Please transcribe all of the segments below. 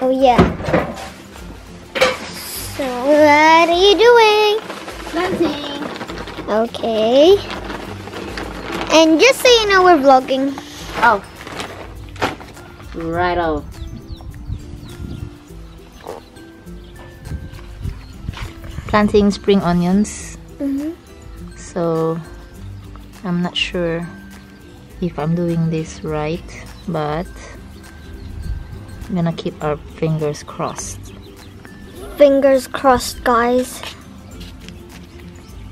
Oh yeah. So, what are you doing? Planting. Okay. And just so you know, we're vlogging. Oh. Right off. Planting spring onions. Mhm. So, I'm not sure if I'm doing this right, but I'm gonna keep our fingers crossed. Fingers crossed, guys.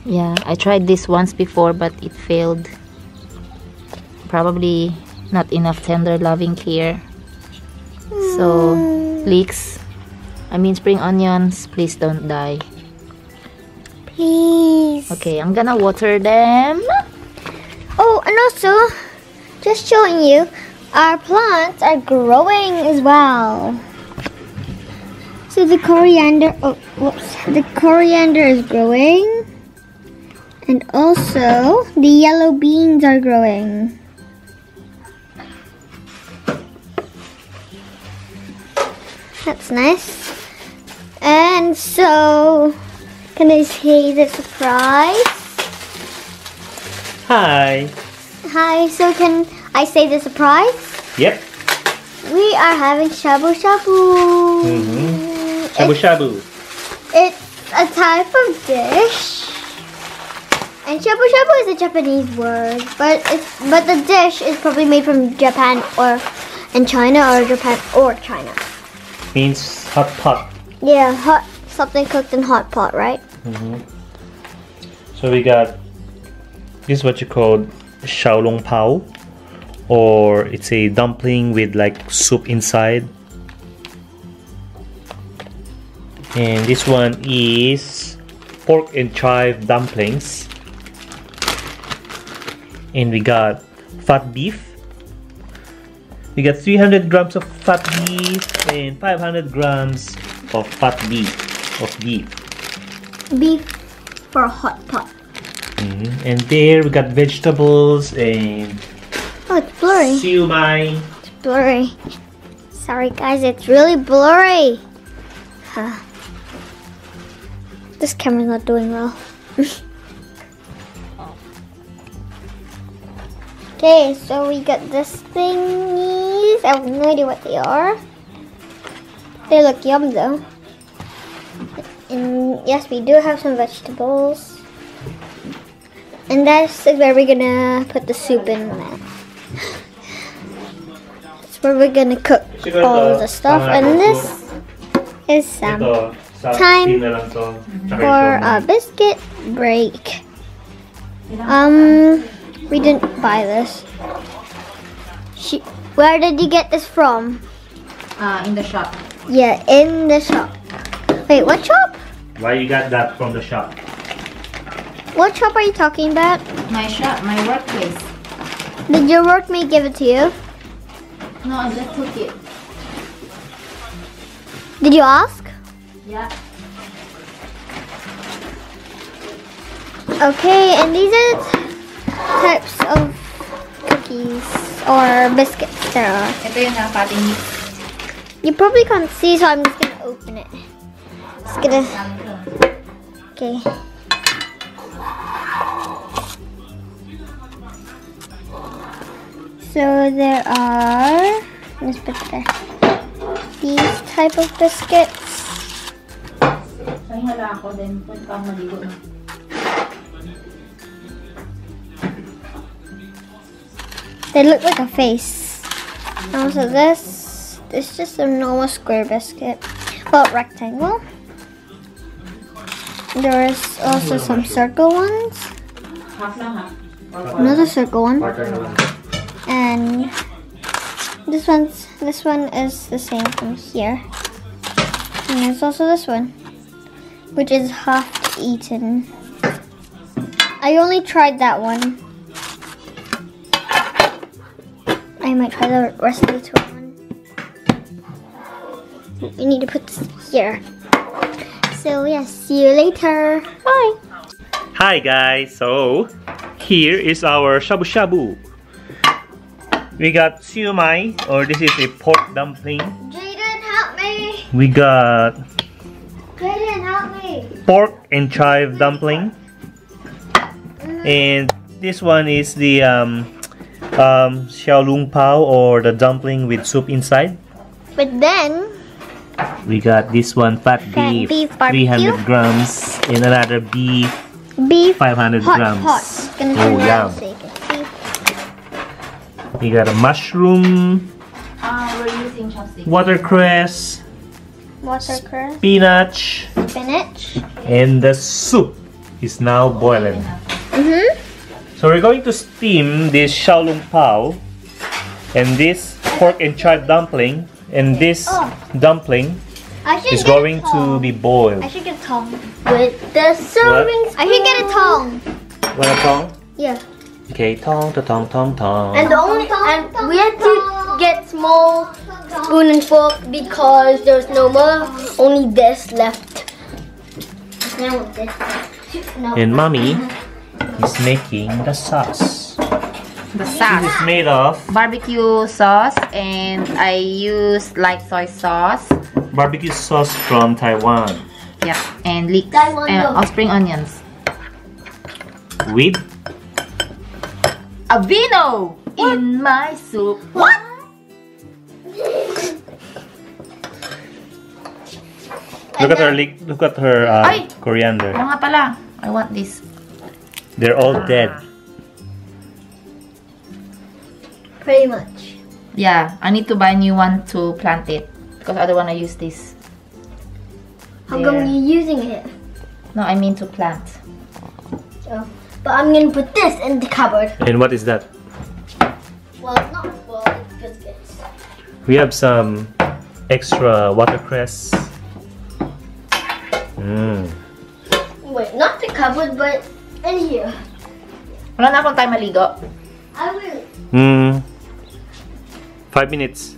Yeah, I tried this once before, but it failed. Probably not enough tender loving care. So, hmm. leeks, I mean spring onions, please don't die. Please. Okay, I'm gonna water them. Oh, and also, just showing you, our plants are growing as well. So the coriander, oh, whoops, the coriander is growing. And also, the yellow beans are growing. That's nice. And so, can I say the surprise? Hi. Hi, so can I say the surprise? Yep. We are having shabu shabu. Mhm. Shabu shabu. It's a type of dish. And shabu shabu is a Japanese word, but it's but the dish is probably made from Japan or in China or Japan or China. Means hot pot. Yeah, hot something cooked in hot pot, right? Mhm. So we got this is what you call xiaolong pao, or it's a dumpling with like soup inside. And this one is pork and chive dumplings. And we got fat beef. We got 300 grams of fat beef and 500 grams of fat beef of beef. Beef for a hot pot. Mhm. And there we got vegetables and Oh, it's blurry. siu mai. It's blurry. Sorry, guys, it's really blurry. Huh. This camera's not doing well. okay, so we got this thingies. I have no idea what they are. They look yum though. And yes, we do have some vegetables. And that's where we're gonna put the soup in that. That's where we're gonna cook all the stuff. And this is some Time tin na lang to. Tsaka for a biscuit break. Um, we didn't buy this. She, where did you get this from? Uh, in the shop. Yeah, in the shop. Wait, what shop? Why you got that from the shop? What shop are you talking about? My shop, my workplace. Did your workmate give it to you? No, I just took it. Did you ask? Yeah. Okay, and these are types of cookies or biscuits there are. Ito yung nakapating mix. You probably can't see, so I'm just gonna open it. Just gonna. Okay. So there are. Let's put. These type of biscuits. They look like a face. Also, this is just a normal square biscuit. Well, rectangle. There is also some circle ones. Another circle one. And this one's this one is the same from here. And there's also this one, which is half eaten. I only tried that one. I might try the rest of the two. We need to put this here. So yeah, see you later. Bye. Hi guys, so here is our shabu shabu. We got siumai, or this is a pork dumpling. Jaden, help me. We got Jaden, help me. pork and chive dumpling. And this one is the um, um, xiaolong pao, or the dumpling with soup inside. But then, We got this one, fat, Fat beef, beef barbecue. 300 grams, and another beef, beef 500 hot, grams. hot. Gonna Oh, yum. so you can see. We got a mushroom, Ah, we're using chopsticks. watercress, Watercress, spinach, spinach. and the soup is now boiling. Mm-hmm. So we're going to steam this xiaolong pao and this pork and chive dumpling and this Oh. dumpling I is going to be boiled. I should get a tong. With the serving spoon. I should get a tong. Want a tong? Yeah. Okay, tong, ta tong, tong, tong. And the only and we had to get small spoon and fork because there's no more. Only this left. Now with this. No. And mommy is making the sauce. The This sauce. is made of Barbecue sauce and I use light soy sauce. barbecue sauce from Taiwan Yeah, and leeks Taiwan uh, and dog. oh, spring onions. with A vino in my soup. What? look at her li- look at her uh, Ay! coriander. Oo nga pala. I want this. They're all dead. Pretty much. Yeah, I need to buy a new one to plant it because I don't want to use this. How come There. you using it? No, I mean to plant. So, but I'm gonna put this in the cupboard. And what is that? Well, it's not well. It's biscuits. We have some extra watercress. Mm. Wait, not the cupboard, but in here. Wala na akong time maligo. I will. Mm. Five minutes.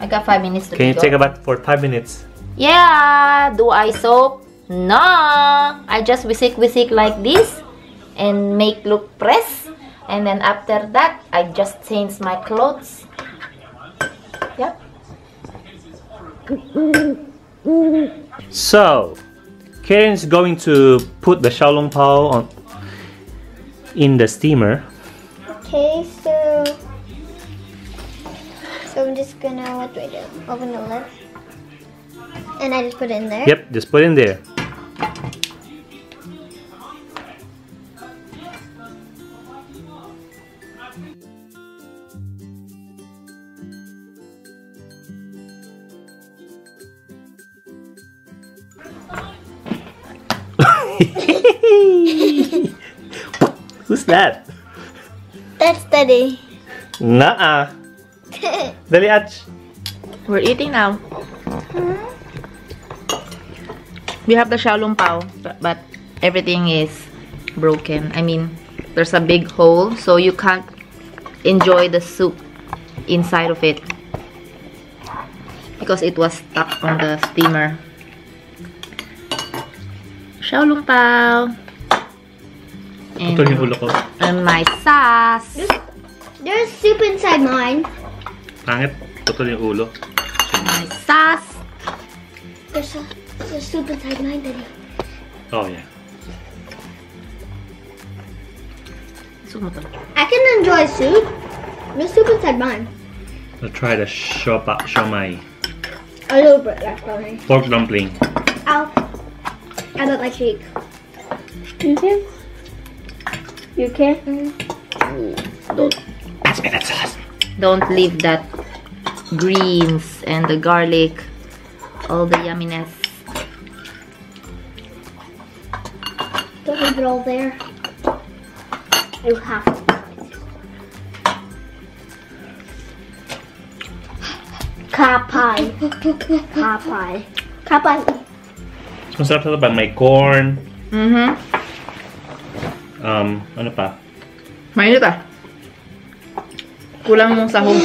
I got five minutes to Can you ligo. take a bath for five minutes? Yeah, do I soap? No, I just wisik wisik like this and make look press. And then after that, I just change my clothes. Yep. So, Karen is going to put the xiaolong pao on in the steamer. Okay, so so I'm just gonna what do I do? Open the lid, and I just put it in there. Yep, just put it in there. Who's that? That's Daddy. Naa. Dali ach. We're eating now. We have the xiaolong pao, but, but everything is broken. I mean, there's a big hole, so you can't enjoy the soup inside of it because it was stuck on the steamer. Xiaolong pao. And, Ito yung ulo ko. and my sauce. There's soup inside mine. Pangit. Ito yung ulo. My sauce. There's, a, there's soup inside mine, Daddy. Oh yeah. Gusto mo to? I can enjoy soup. There's soup inside mine. I'll try the shopa, shomai. A little bit left for me. Pork dumpling. Ow. I don't like shake. Okay. You okay? Mm. Pass me that sauce. Don't leave that greens and the garlic, all the yumminess. Don't leave it all there. You have to. Kapai. Kapai. Kapai. Masarap sa pag may corn. Mm-hmm. Um, ano pa? Mainit ah. Kulang yung sahog.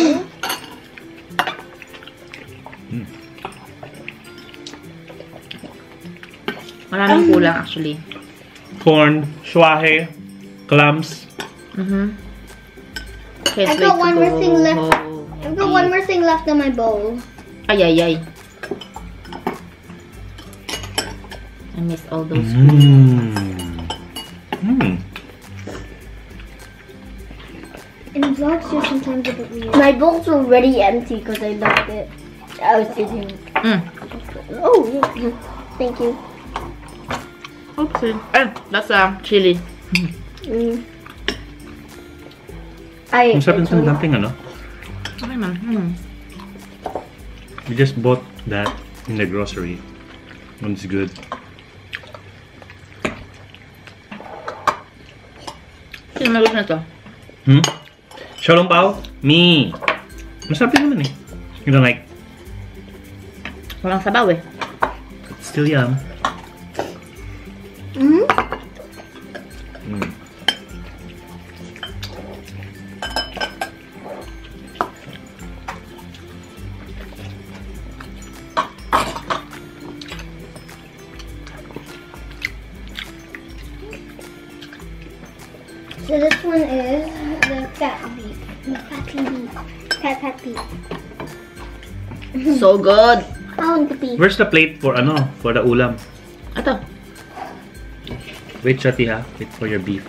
Maraming kulang actually. Corn, swahe, clams. Mm-hmm. I've got one more thing left. home. I've got one more thing left on my bowl. Ay, ay, ay. I miss all those. Mmm. Mmm. And vlogs are sometimes a bit weird. My bowl's already empty because I left it. I was sitting. Mm. Oh, yeah. thank you. Okay. Eh, that's uh, chili. Mm. I Ang sarap ng dumpling, ano? Okay man. Mm. We just bought that in the grocery. And it's good. May gusto nito? Hmm? Xiaolong Bao? Me! Masarap din naman eh. You don't like? Walang sabaw eh. Still yum. So this one is the fat beef. The fatty beef. Fat fat beef. So good. I want the beef. Where's the plate for ano? For the ulam? Ito. Wait, Shati ha. Wait for your beef.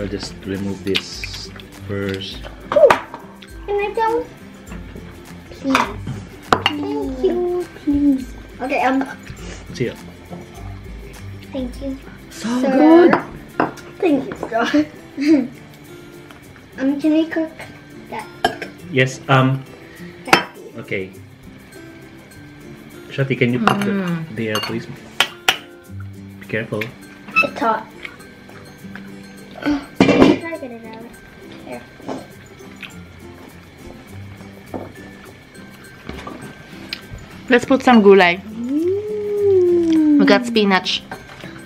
I'll just remove this first. Can I go? Please. Thank you. Please. Okay, um, See ya. thank you. So Sir. good. Thank you, Star. Um, can we cook that Yes, um, fat okay. Shati, can you put the, Mm. the air, please? Be careful. It's hot. Try to get it out. Here. Let's put some gulay. We got spinach.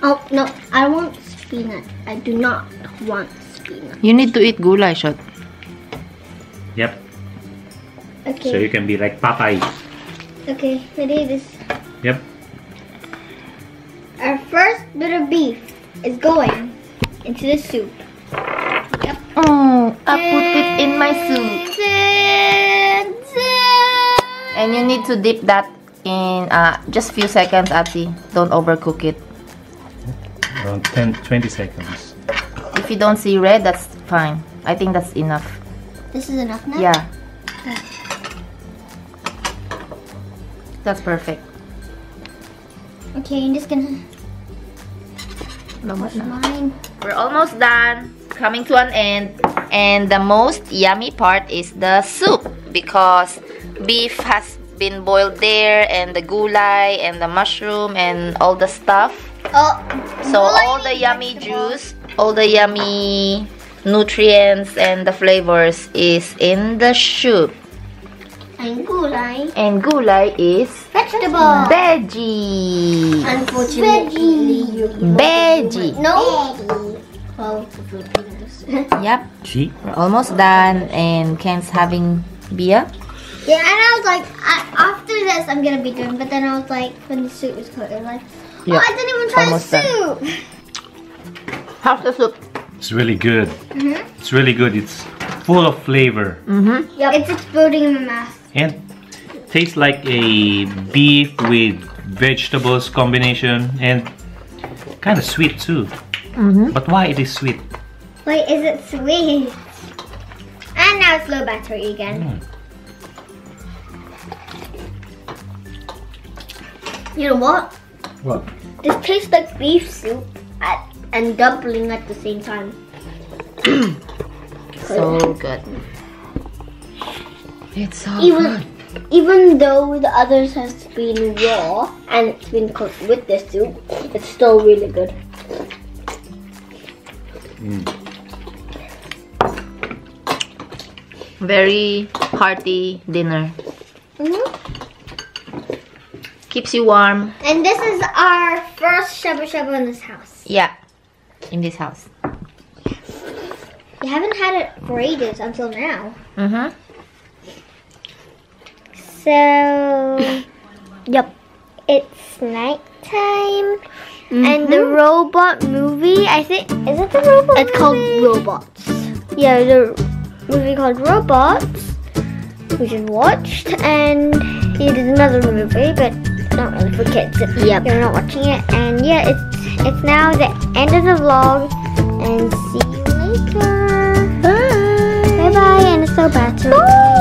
Oh, no, I want spinach. I do not want spinach. You need to eat gulay, Shot. Yep. Okay. So you can be like Popeye. Okay, ready? This. Yep. Our first bit of beef is going into the soup. Yep. Oh, I put it in my soup. And you need to dip that in uh, just few seconds, Ati. Don't overcook it. Around 10, 20 seconds. If you don't see red, that's fine. I think that's enough. This is enough now? Yeah. That's perfect. Okay, I'm just gonna wash mine. We're almost done. Coming to an end. And the most yummy part is the soup because beef has been boiled there and the gulay and the mushroom and all the stuff. Oh, So all the yummy vegetable. juice, all the yummy nutrients and the flavors is in the soup. And gulay. And gulay is Vegetable. veggie. Unfortunately, you Veggie. No. well, the Filipinos. Yep. See? We're almost done and Ken's having beer. Yeah, and I was like, I, after this, I'm gonna be done. But then I was like, when the soup was cooked, I was like, Yeah, oh, I didn't even try almost the done. soup. How's the soup? It's really good. Mhm. It's really good. It's full of flavor. Mm-hmm. Yep. It's exploding in my mouth. And tastes like a beef with vegetables combination and kind of sweet too. Mm-hmm. But why it is sweet? Wait, is it sweet? And now it's low battery again. Mm. You know what? What? This tastes like beef soup at, and dumpling at the same time. So good. It's so Even even though the others has been raw and it's been cooked with the soup, it's still really good. Mm. Very hearty dinner. Mhm. Keeps you warm. And this is our first shabu shabu in this house. Yeah. In this house. We haven't had it for ages until now. Mm-hmm. So, yep, it's nighttime. and the robot movie. I think is it the robot? It's called? Robots. yeah, the movie called Robots, which just watched, and he did another movie, but not really for kids. Yep. You're not watching it, and yeah, it's it's now the end of the vlog, and see you later. Bye. Bye bye, and it's so battery.